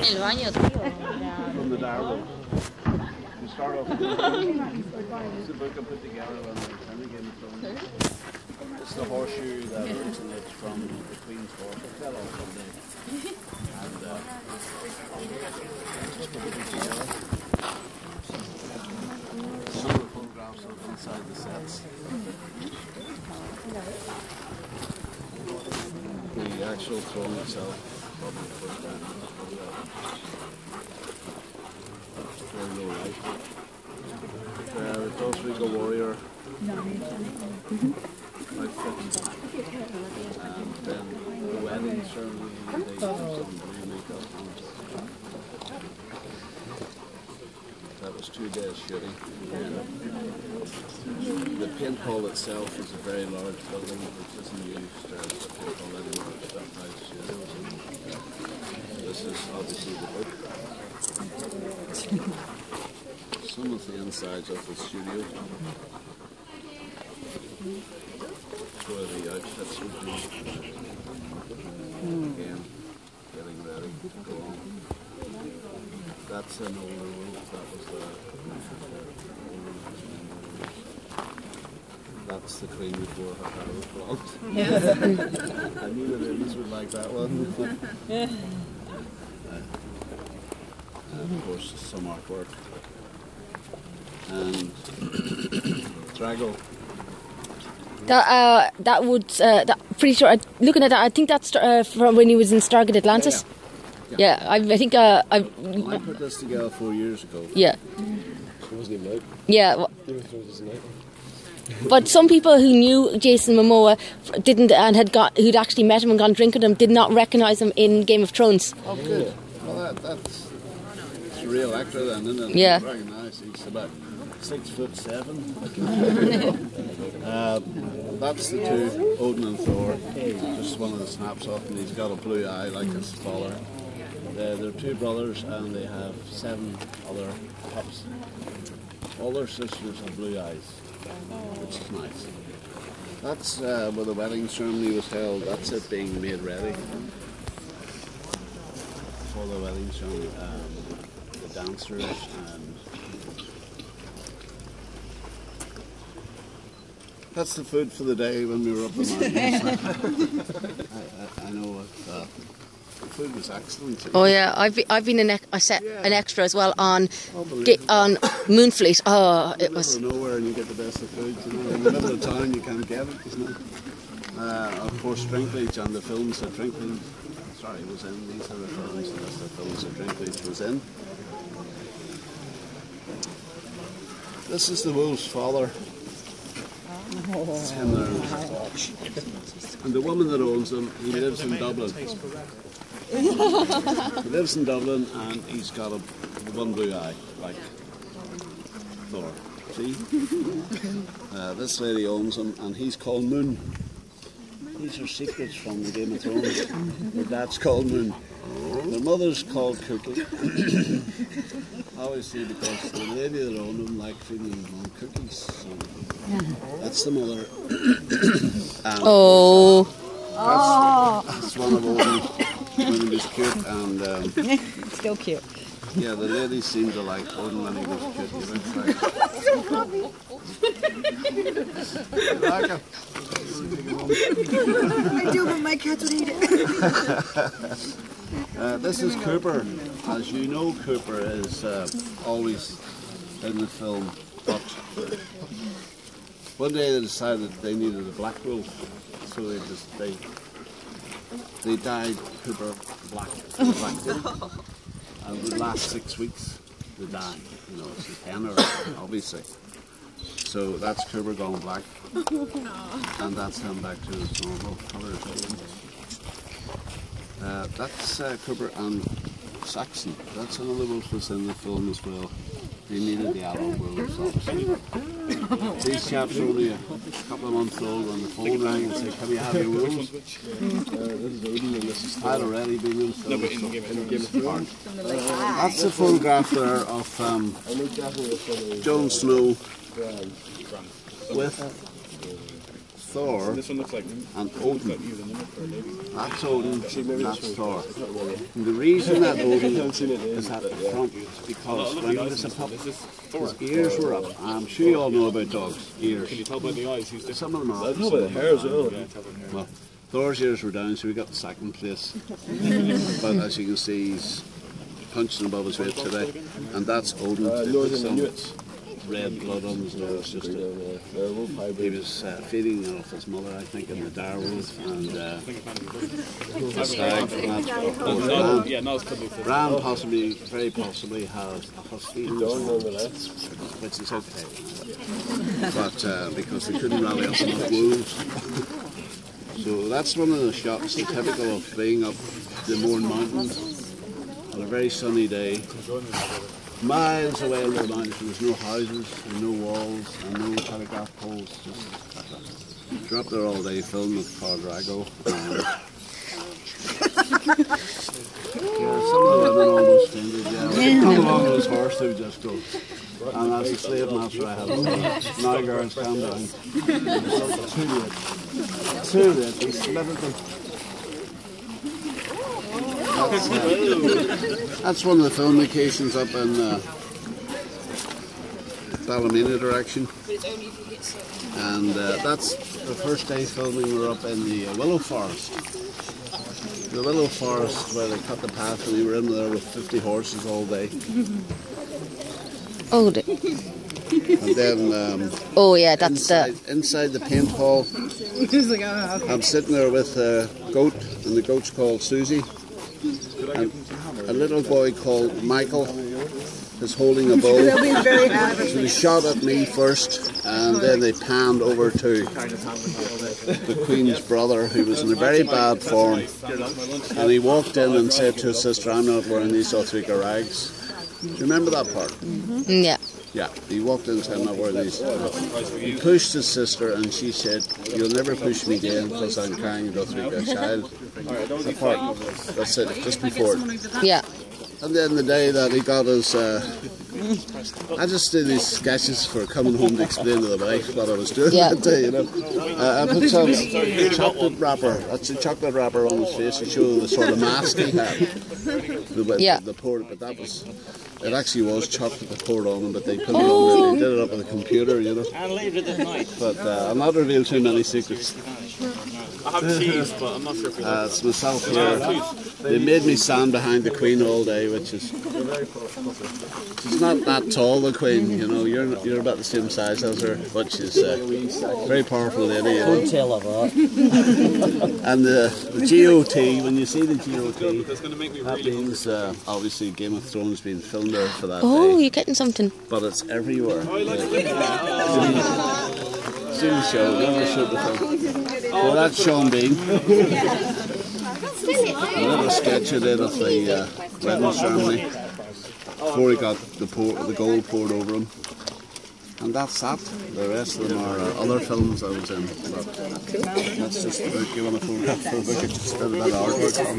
El baño, tío. from the Darwin. You start off with a book I put together when I the Game of Thrones. It's the horseshoe that originates from the Queen's Horse. I fell off one day. And uh, just put it together. Some of the photographs are inside the sets. The actual throne itself, probably the first time. Uh, the. That was two days shooting. The paint hall itself is a very large building which isn't used as a paint hall anymore. It's got nice studios. This is obviously the book. Some of the insides of the studio. Where the outfits would be. Again, getting ready to go on. That's an older roof. That was the That's the queen before her hair was blonde. I knew the ladies would like that one. and of course, some artwork. And Drogo. That uh, that would uh, that pretty sure. I, looking at that, I think that's uh, from when he was in Stargate Atlantis. Yeah, I, I think uh, I I put this together four years ago. yeah It wasn't even out. yeah. w- Game of Thrones isn't out. But some people who knew Jason Momoa didn't and had got who'd actually met him and gone drinking with him did not recognise him in Game of Thrones. Oh, good. Well, that, that's it's a real actor then, isn't it? Yeah. Very nice. He's about six foot seven. uh, that's the two, Odin and Thor. Just one of the snaps off, and he's got a blue eye like his father. They're, they're two brothers, and they have seven other pups. All their sisters have blue eyes, which is nice. That's uh, where the wedding ceremony was held. That's it being made ready for the wedding ceremony. Um, the dancers and that's the food for the day when we were up the mountains. I, I, I know it. Uh, the food was excellent. too. Oh yeah, I've be, I've been an I set an extra as well on on Moonfleet. Oh, it middle was of nowhere and you get the best of food. You know, in the middle of town you can't get it. Isn't it? Uh, of course, Dinklage and the films that Dinklage, sorry, was in. These are the films. and That's the films that Dinklage was in. This is the wolf's father. It's him there. And the woman that owns him, he lives in Dublin. He lives in Dublin and he's got a one blue eye, like Thor. See? Uh, this lady owns him and he's called Moon. These are secrets from the Game of Thrones. Her dad's called Moon. Their mother's called Cookie. Obviously because the lady that owned him liked feeding him on cookies. So that's the mother. and oh that's, that's one of when he was cute and um, Still cute. Yeah, the ladies seemed to like Odin when he was cute. He went like, You like him? I do, but my cats would eat it. Uh, this is Cooper. As you know, Cooper is uh, always in the film, but one day they decided they needed a black wolf, so they just they they dyed Cooper black, black wolf, and it would last six weeks. The dye, you know, it's a henna, obviously. So that's Cooper gone black, and that's him back to his normal colours. Uh, that's uh, Cooper and Saxon. That's another wolf that's in the film as well. They needed the obviously. These chaps are only a couple of months old when the phone rang and said, Can we have your wolves? Uh, this is Odin and this is I'd already been in film. in Game of Thrones. That's a photograph there of um, I know definitely it's from Jon Snow with Thor This one looks like and Odin. you, the number for a lady. That's Odin, that's Thor. And the reason that Odin seen it, is at the front is because when he was a pup, his ears were up. I'm sure you all know about dogs' ears. Can you tell by the eyes who's different? Some of them are I up. know about the hair as well. Well, Thor's ears were down, so we got the second place. but as you can see, he's punching above his weight today. And that's Odin. Uh, They've Northern got Inuits. Red blood on his nose. Just a, wolf he was uh, feeding off his mother, I think, in the Darwoods. And uh, stag. Bran possibly, very possibly, has a husky. Which is okay. But uh, because they couldn't rally up enough wolves. so that's one of the shots the typical of being up the Mourne Mountains on a very sunny day. Miles away in the mountains, there was no houses and no walls and no telegraph poles. Just you're up there all day filming with Khal Drogo. And yeah, some of the women almost fainted. Yeah, they come along with his horse, they would just go. And as a slave master, I had say, now girls, calm down. Too late. Too late. We slithered them. That's, one of the film locations up in uh, Ballymena direction. And uh, that's the first day filming. We're up in the uh, Willow Forest. The Willow Forest where they cut the path and we were in there with 50 horses all day. Oh, the, And then um, oh yeah, that's inside, the. inside the paint hall, He's like, okay. I'm sitting there with a goat, and the goat's called Susie. And a little boy called Michael is holding a bow. They'll be very happy. So they shot at me first, and then they panned over to the Queen's brother, who was in a very bad form. And he walked in and said to his sister, I'm not wearing these Dothraki rags. Do you remember that part? Mm, Yeah. Yeah, he walked in and said, I'm not wearing these. He pushed his sister, and she said, You'll never push me again because I'm carrying a Dothraki child. That part, that's it, just before it. Yeah. And then the day that he got his, uh, I just did these sketches for coming home to explain to the wife what I was doing Yeah. that day, you know. Uh, I put some chocolate wrapper, that's a chocolate wrapper on his face to show the sort of mask he had. The, the, Yeah. the poured, but that was, it actually was chocolate that poured on him, but they put it on there, they did it up with a computer, you know. And later that night. But uh, I'll not reveal too many secrets. I have cheese, but I'm not sure if we Uh, it's myself here. They made me stand behind the Queen all day, which is she's not that tall. The Queen, you know, you're you're about the same size as her, but she's a very powerful lady. You know. tell of that. And the, the GOT, when you see the GOT, That's going to make me that really means uh, obviously Game of Thrones being filmed there for that Oh, day, you're getting something. but it's everywhere. See the show, never shoot the film. Well, that's Sean Bean. a little sketch I did of the uh, wedding ceremony before he got the pour, the gold poured over him. And that's that. The rest of them are uh, other films I was in. But that's just about giving a photograph for a book. It's just a bit of artwork on it.